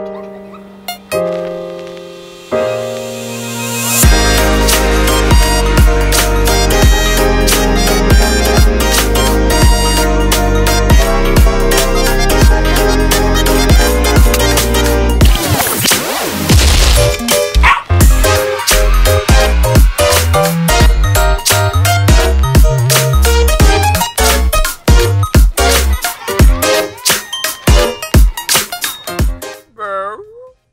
you.